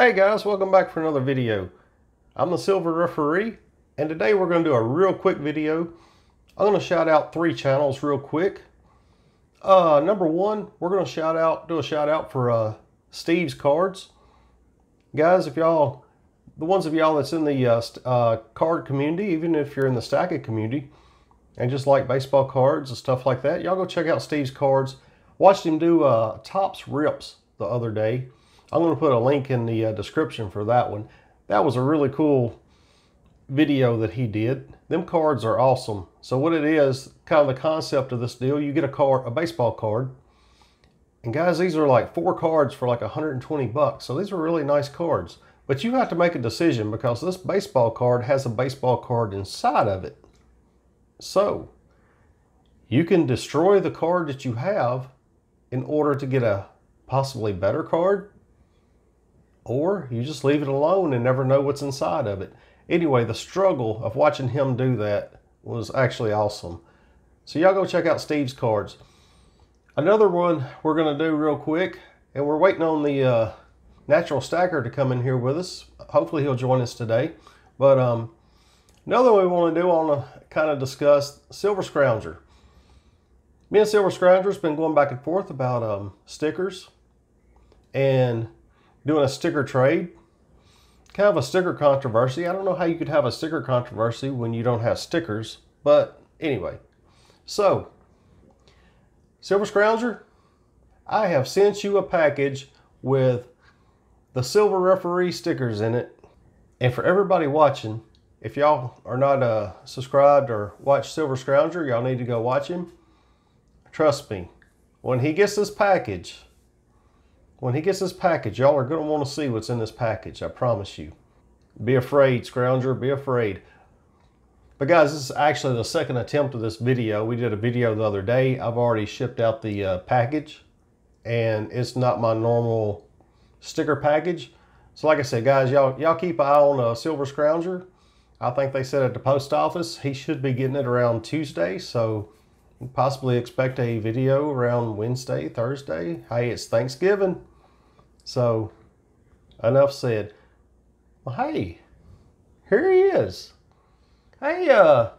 Hey guys, welcome back for another video. I'm the Silver Referee, and today we're going to do a real quick video. I'm going to shout out three channels real quick. Uh, number one, we're going to shout out, do a shout out for uh, Steve's Cards. Guys, if y'all, the ones of y'all that's in the uh, uh, card community, even if you're in the stacking community, and just like baseball cards and stuff like that, y'all go check out Steve's Cards. Watched him do uh, Topps Rips the other day I'm going to put a link in the uh, description for that one. That was a really cool video that he did. Them cards are awesome. So what it is, kind of the concept of this deal, you get a card, a baseball card. And guys, these are like four cards for like 120 bucks. So these are really nice cards. But you have to make a decision because this baseball card has a baseball card inside of it. So you can destroy the card that you have in order to get a possibly better card or you just leave it alone and never know what's inside of it. Anyway, the struggle of watching him do that was actually awesome. So y'all go check out Steve's cards. Another one we're going to do real quick, and we're waiting on the uh, natural stacker to come in here with us. Hopefully he'll join us today. But um, another one we want to do, I want to kind of discuss Silver Scrounger. Me and Silver Scrounger's been going back and forth about um, stickers. And doing a sticker trade. Kind of a sticker controversy. I don't know how you could have a sticker controversy when you don't have stickers, but anyway. So, Silver Scrounger, I have sent you a package with the Silver Referee stickers in it. And for everybody watching, if y'all are not uh, subscribed or watch Silver Scrounger, y'all need to go watch him. Trust me, when he gets this package, when he gets this package, y'all are going to want to see what's in this package. I promise you. Be afraid, Scrounger. Be afraid. But guys, this is actually the second attempt of this video. We did a video the other day. I've already shipped out the uh, package. And it's not my normal sticker package. So like I said, guys, y'all y'all keep an eye on uh, Silver Scrounger. I think they said at the post office he should be getting it around Tuesday. So possibly expect a video around Wednesday, Thursday. Hey, it's Thanksgiving. So, enough said. Well, hey, here he is. Hey, uh,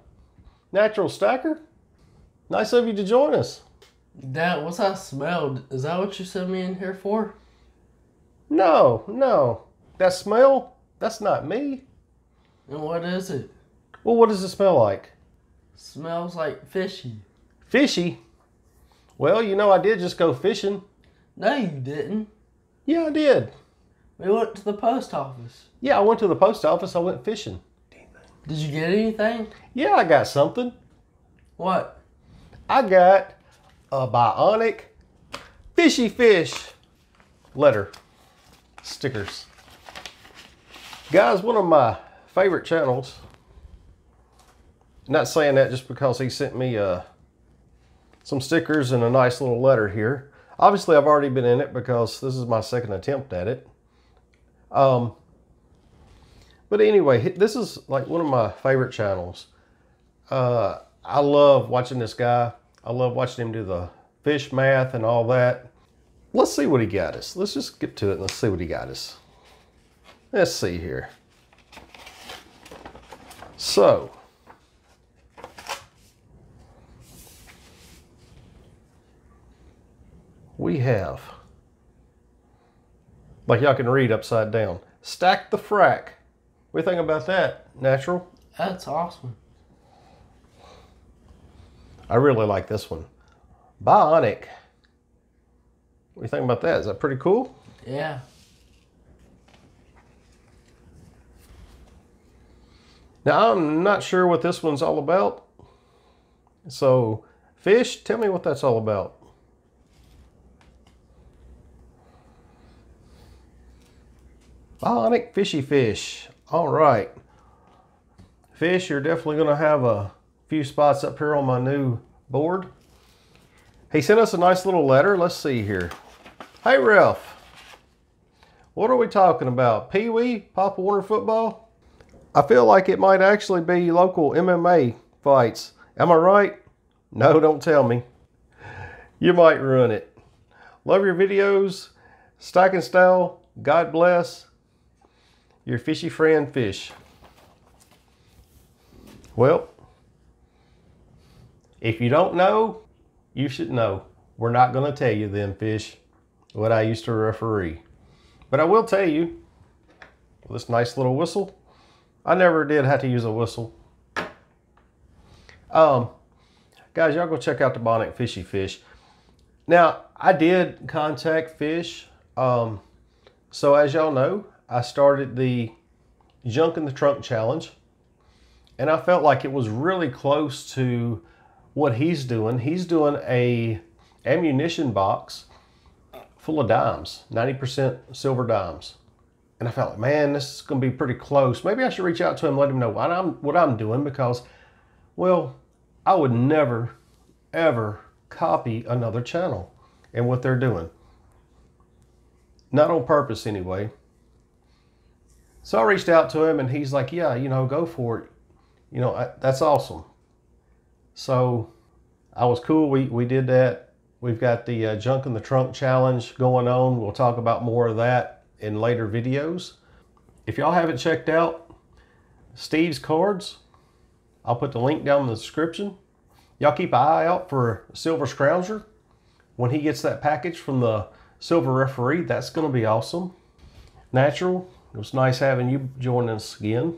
Natural Stacker. Nice of you to join us. Dad, what's that smell? Is that what you sent me in here for? No, no. That smell, that's not me. And what is it? Well, what does it smell like? Smells like fishy. Fishy? Well, you know, I did just go fishing. No, you didn't. Yeah, I did. We went to the post office. Yeah, I went to the post office. I went fishing. Did you get anything? Yeah, I got something. What? I got a bionic fishy fish letter stickers. Guys, one of my favorite channels. Not saying that just because he sent me uh, some stickers and a nice little letter here. Obviously, I've already been in it because this is my second attempt at it. Um, but anyway, this is like one of my favorite channels. Uh, I love watching this guy. I love watching him do the fish math and all that. Let's see what he got us. Let's just get to it and let's see what he got us. Let's see here. So, we have, like y'all can read upside down, stack the frack. What do you think about that, Natural? That's awesome. I really like this one. Bionic. What do you think about that? Is that pretty cool? Yeah. Now, I'm not sure what this one's all about. So, fish, tell me what that's all about. Bionic Fishy Fish. All right. Fish, you're definitely going to have a few spots up here on my new board. He sent us a nice little letter. Let's see here. Hey, Ralph. What are we talking about? Pee Wee? Pop Warner football? I feel like it might actually be local MMA fights. Am I right? No, don't tell me. You might ruin it. Love your videos. Stacking style. God bless. Your fishy friend fish. Well, if you don't know, you should know. We're not going to tell you then, fish, what I used to referee. But I will tell you, this nice little whistle, I never did have to use a whistle. Um, guys, y'all go check out the Bionic Fishy Fish. Now, I did contact Fish. Um, so as y'all know, I started the Junk in the Trunk Challenge. And I felt like it was really close to what he's doing. He's doing a ammunition box full of dimes, 90% silver dimes. And I felt like, man, this is going to be pretty close. Maybe I should reach out to him, let him know what I'm, what I'm doing because, well, I would never, ever copy another channel and what they're doing. Not on purpose, anyway. So I reached out to him and he's like, yeah, you know, go for it. You know, I, that's awesome. So I was cool. We, we did that. We've got the uh, Junk in the Trunk challenge going on. We'll talk about more of that in later videos. If y'all haven't checked out Steve's cards, I'll put the link down in the description. Y'all keep an eye out for Silver Scrounger. When he gets that package from the Silver Referee, that's going to be awesome. Natural, it was nice having you join us again.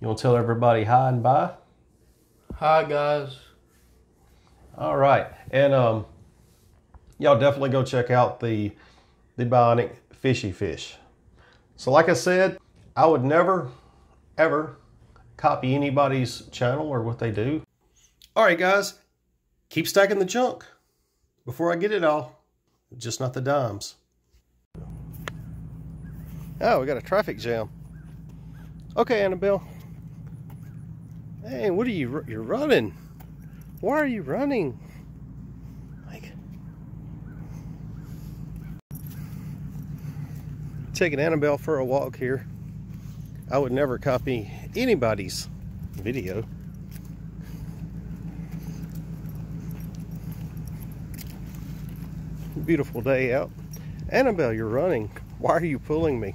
You want to tell everybody hi and bye? Hi, guys. All right. And um, y'all definitely go check out the, the Bionic Fishy Fish. So like I said, I would never, ever copy anybody's channel or what they do. All right, guys, keep stacking the junk before I get it all, just not the dimes. Oh, we got a traffic jam. Okay, Annabelle. Hey, what are you, you're running? Why are you running? Like, taking Annabelle for a walk here. I would never copy anybody's video. Beautiful day out. Annabelle, you're running. Why are you pulling me?